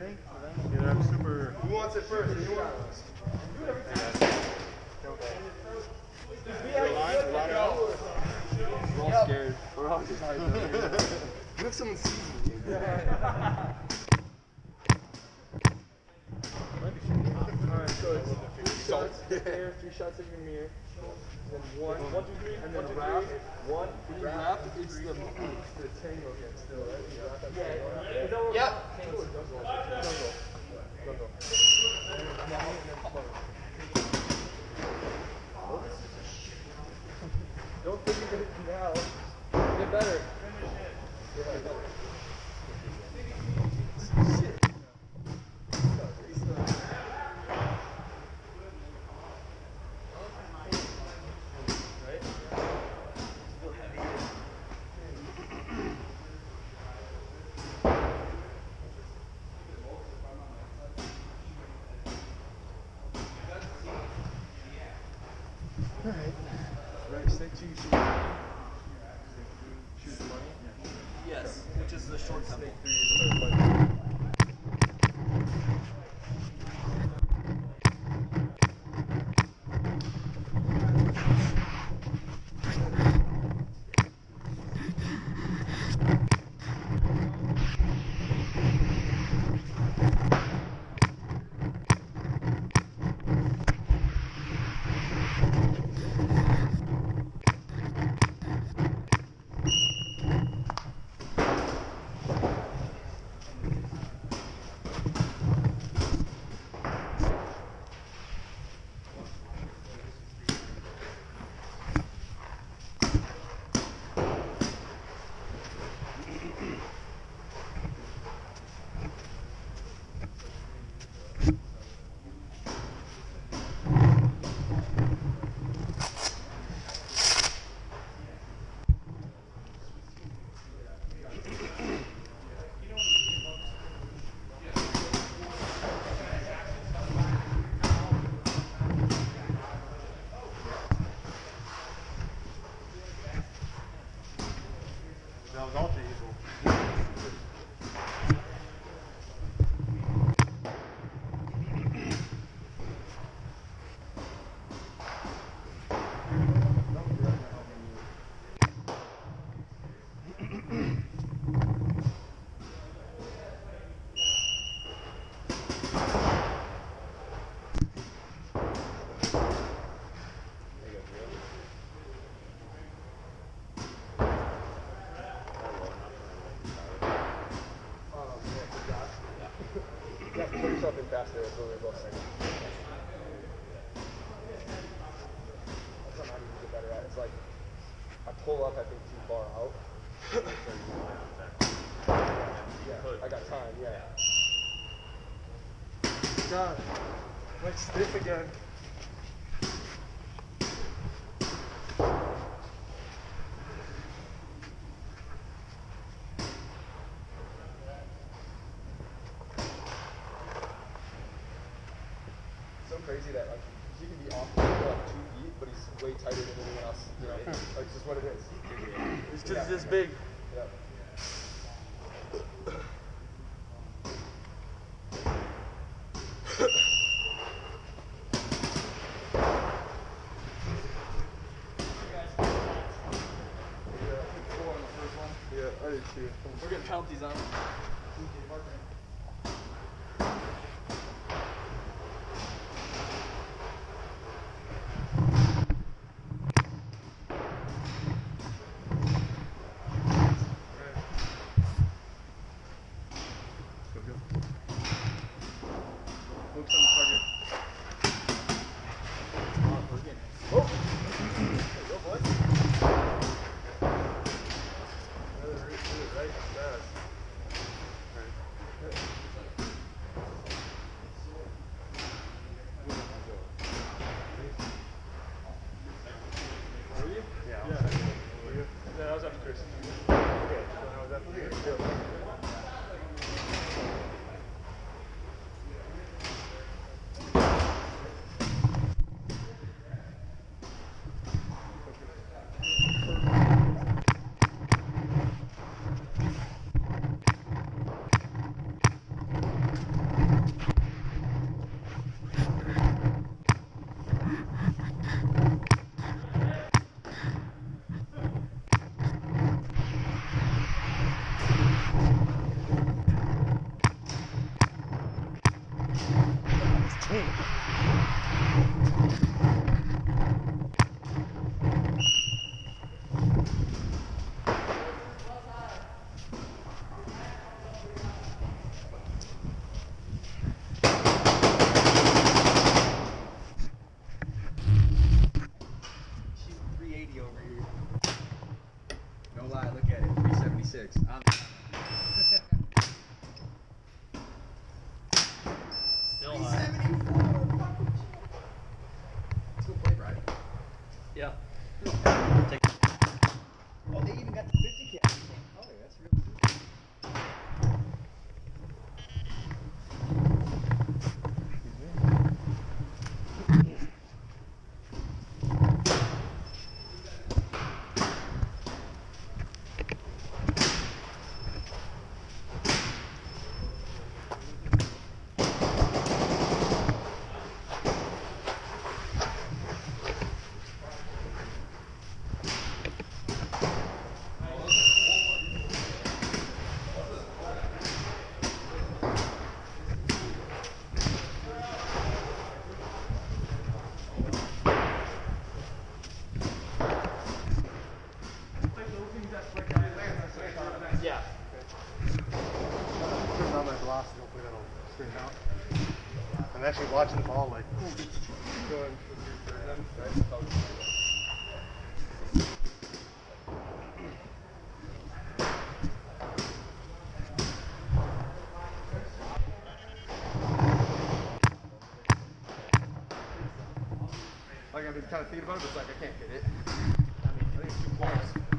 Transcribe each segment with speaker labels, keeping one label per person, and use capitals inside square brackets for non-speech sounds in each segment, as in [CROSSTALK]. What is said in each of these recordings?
Speaker 1: think. Yeah, I'm super.
Speaker 2: Who wants it first? Anyone?
Speaker 1: We're all scared. We're all scared.
Speaker 2: What if someone sees me?
Speaker 3: Three shots in your mirror. Then one, one, two, three, and then wrap. One, wrap, it's the, the tango again still, right? You that.
Speaker 2: Yep.
Speaker 3: Jungle. Jungle. Jungle. And then command, and then float. Don't think you're gonna now. Get better.
Speaker 1: Finish
Speaker 3: it. Yeah. Faster. We're both saying. That's I get better at. It's like I pull up, I think, too far out. Yeah, I got time. Yeah.
Speaker 1: God, like stiff again.
Speaker 3: like
Speaker 1: watching the ball like Like I've been kind of thinking about it, but it's like I can't get it. I mean, I think it's too close.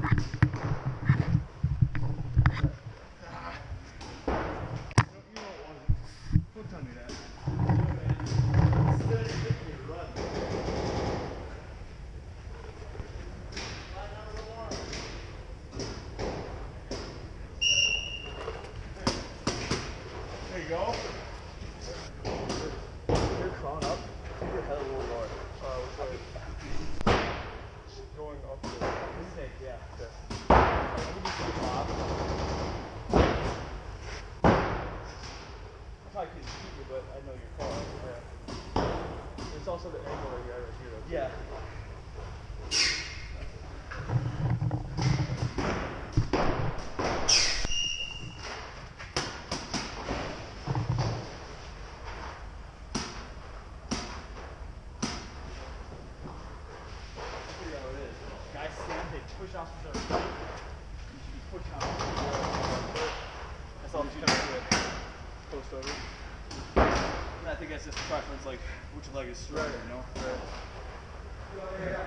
Speaker 2: it's preference, like which leg is stronger, right. you know? Right.
Speaker 1: Yeah.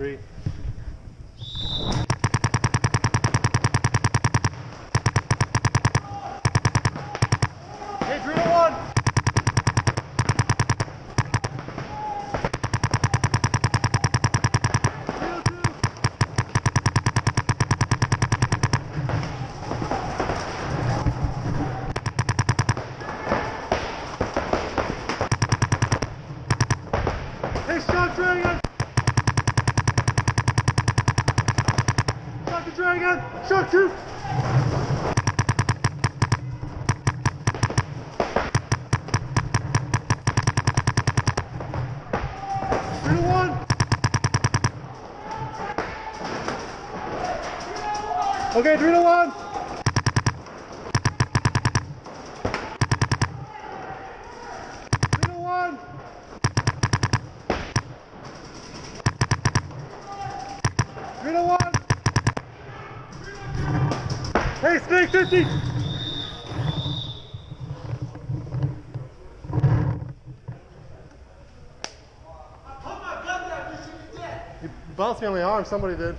Speaker 4: Three. Okay, adrenal on. Adrenal
Speaker 5: on. Adrenal on. Hey, Snake
Speaker 4: 50. You bounced me on the arm, somebody did.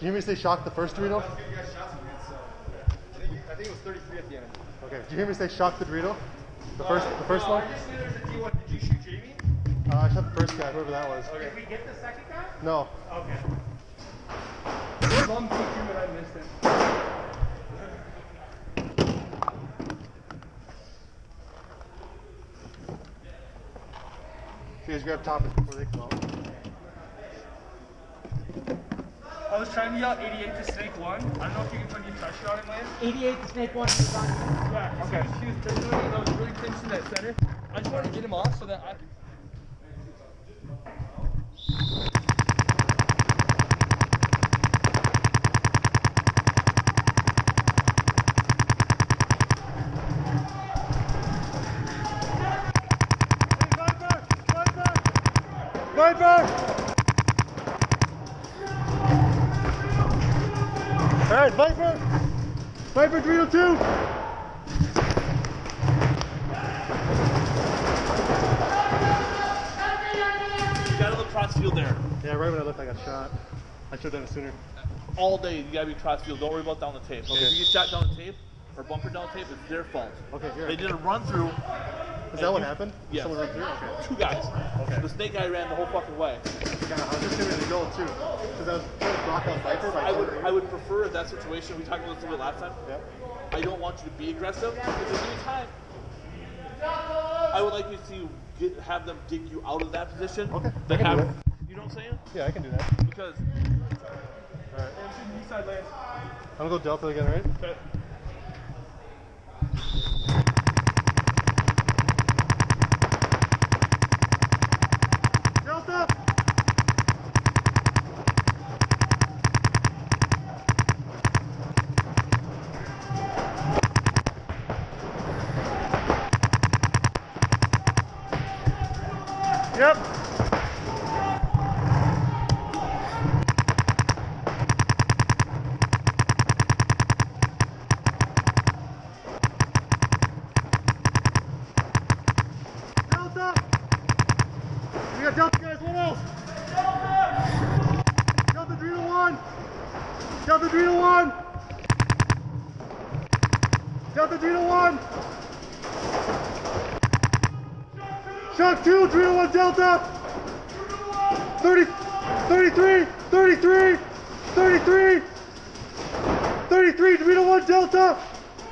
Speaker 4: Did you hear me say shock the first Dorito?
Speaker 3: You guys shot some good stuff. I think, it was 33 at the end.
Speaker 4: Okay. Did you hear me say shock the Dorito? The first, the first one.
Speaker 3: I just knew there was a D1. Did you shoot Jamie?
Speaker 4: Uh, I shot the first guy, whoever that was.
Speaker 6: Did we get the second guy?
Speaker 4: No.
Speaker 6: Okay.
Speaker 2: Some PQ and I missed it.
Speaker 4: You guys grab topics before they come out.
Speaker 2: I trying to yell 88 to Snake 1. I don't know if you can put any pressure on him, Lance.
Speaker 6: 88 to snake one. he on.
Speaker 2: Yeah, okay. He was, he was pistol and I was really clinching that center. I just wanted to get him off so that I.
Speaker 4: Viper! All Viper 302!
Speaker 1: Gotta look cross field there.
Speaker 4: Yeah, right when I looked, I got shot. I should have done it sooner.
Speaker 1: All day, you gotta be cross field. Don't worry about down the tape.
Speaker 4: Okay.
Speaker 1: If you get shot down the tape or bumper down the tape, it's their fault.
Speaker 4: Okay, here.
Speaker 1: They did a run through.
Speaker 4: Is that what happened?
Speaker 1: Yeah.
Speaker 4: Someone ran through? Okay.
Speaker 1: Two guys.
Speaker 4: Okay.
Speaker 1: The snake guy ran the whole fucking way.
Speaker 4: Yeah, I was just ready to go too. Because I was trying to Viper
Speaker 1: I would I would prefer that situation. We talked about this a little bit last time.
Speaker 4: Yep.
Speaker 1: I don't want you to be aggressive because any time I would like you to get, have them dig you out of that position.
Speaker 4: Okay, I can
Speaker 1: have,
Speaker 4: do that.
Speaker 1: You know what I'm saying?
Speaker 4: Yeah, I can do that.
Speaker 1: Because
Speaker 2: I'm shooting east side, Lance.
Speaker 4: I'm gonna go Delta again, right?
Speaker 2: Okay.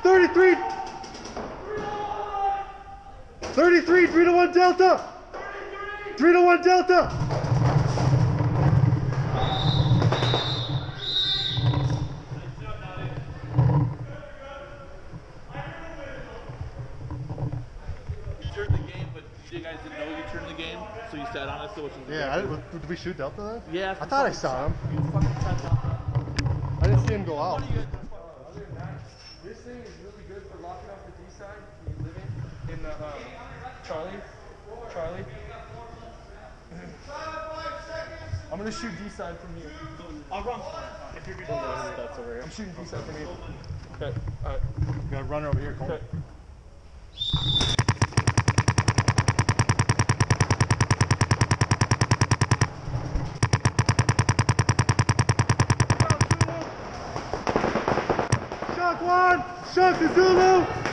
Speaker 4: 33, 33, 3 to 1 Delta! 3 to 1 Delta!
Speaker 1: you turned the game, but you guys didn't know you turned the game, so you sat on it. So which is
Speaker 4: Yeah, I, did we shoot Delta then?
Speaker 1: Yeah,
Speaker 4: I thought I saw him.
Speaker 1: You fucking sat down.
Speaker 4: I didn't see him go out.
Speaker 2: Other than that, this thing is really good for locking off the D side when you live in, in the, um, Charlie. Charlie. [CLEARS THROAT] I'm gonna shoot D side from you.
Speaker 1: I'll run. If you're good.
Speaker 4: That's over here.
Speaker 2: I'm shooting D side from you. Okay, alright.
Speaker 4: We got a runner over here, Cole.
Speaker 2: Okay.
Speaker 4: Shock one! Shock the Zulu!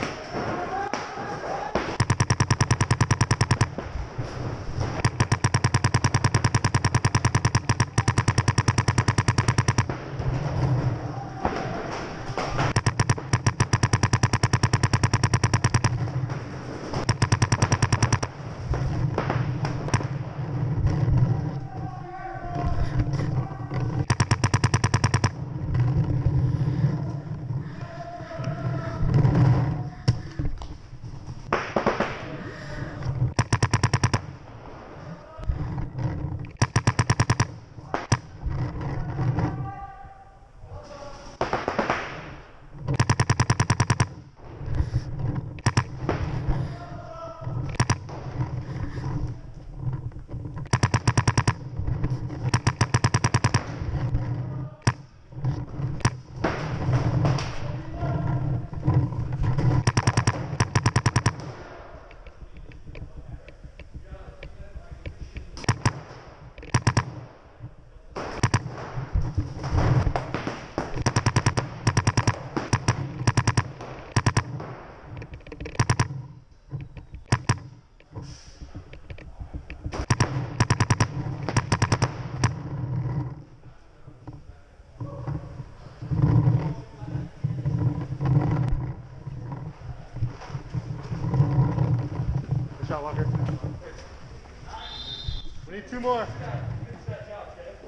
Speaker 4: Two more.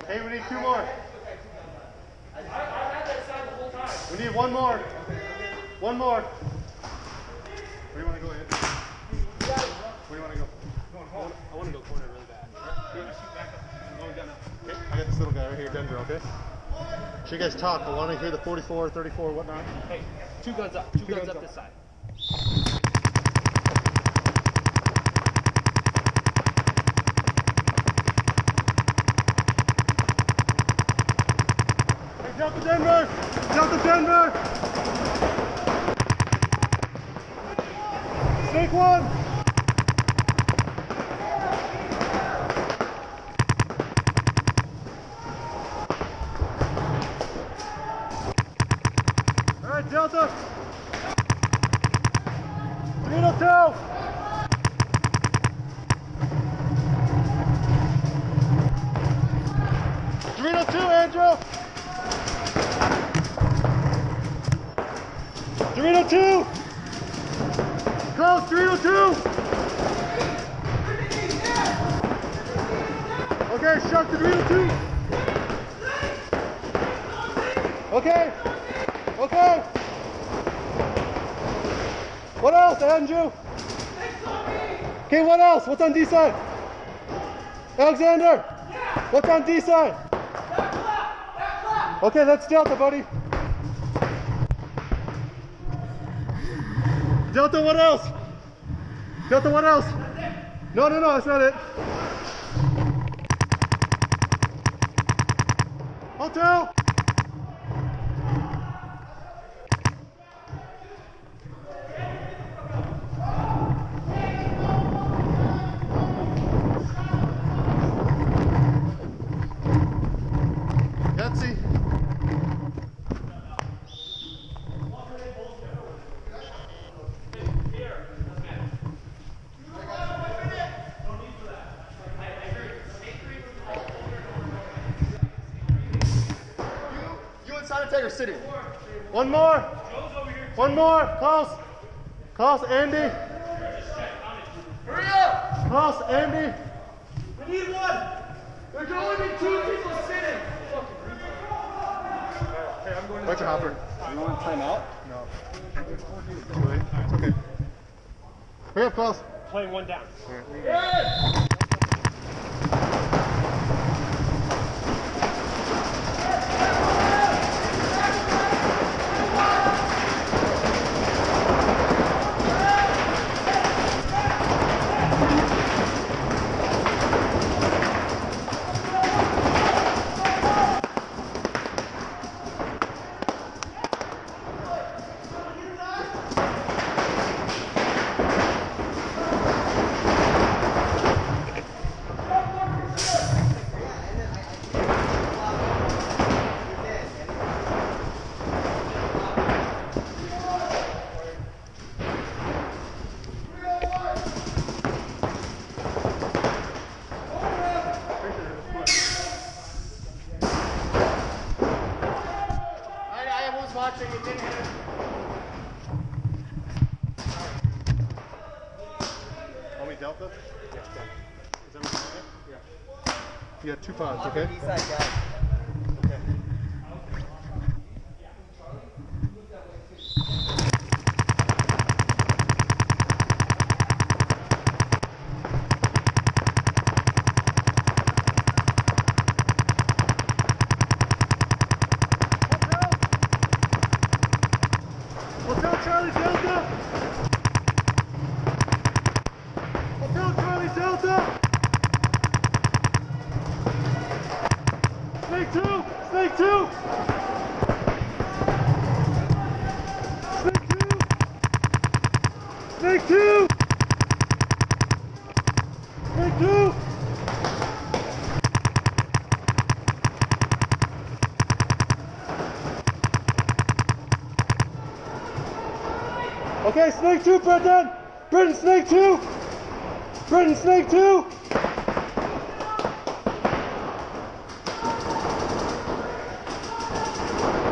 Speaker 4: Hey, we need two more. We need one more. One more. Where do you want to go, Ed? Where do you want to go?
Speaker 2: I want to go corner really bad.
Speaker 4: Okay, I got this little guy right here, Denver, okay? So you guys talk. I want to hear the 44, 34, whatnot.
Speaker 2: Hey, two guns up. Two, guns,
Speaker 4: guns
Speaker 2: up,
Speaker 4: up.
Speaker 2: this side.
Speaker 4: Delta Denver! Delta Denver! Snake one! What else, Andrew? Okay, what else? What's on D side? Alexander! What's on D side? Okay, that's Delta, buddy. Delta, what else? Delta, what else? No, no, no, that's not it. Hotel. Betsy.
Speaker 3: You inside of Tiger City.
Speaker 4: One more. One more. Close. Klaus, Andy.
Speaker 3: Hurry up!
Speaker 4: Close, Andy.
Speaker 3: We need one! There can only be two people sitting!
Speaker 4: Where's your hopper?
Speaker 2: You want to time out?
Speaker 4: Too late. It's okay. Hurry up, close.
Speaker 2: Playing one down.
Speaker 3: I,
Speaker 4: got two pods, okay? Okay. Snake two! Snake two! Okay, Snake two, Brendan! Brendan, Snake two! Brendan, Snake two!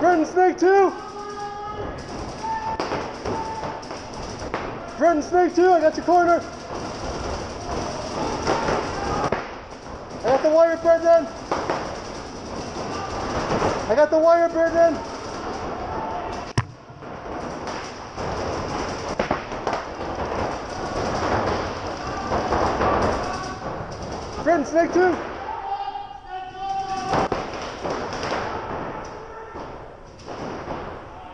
Speaker 4: Brendan, Snake two! Brendan, Snake two, I got your corner! I got the wire, Brendan. I got the wire, Brendan. Brendan, snake two.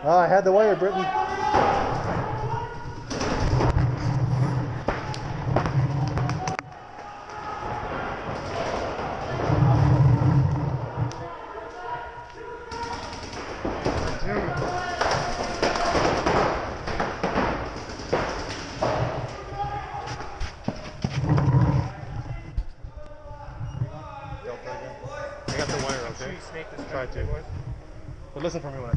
Speaker 4: Oh, ah, I had the wire, Britton. Listen for me when I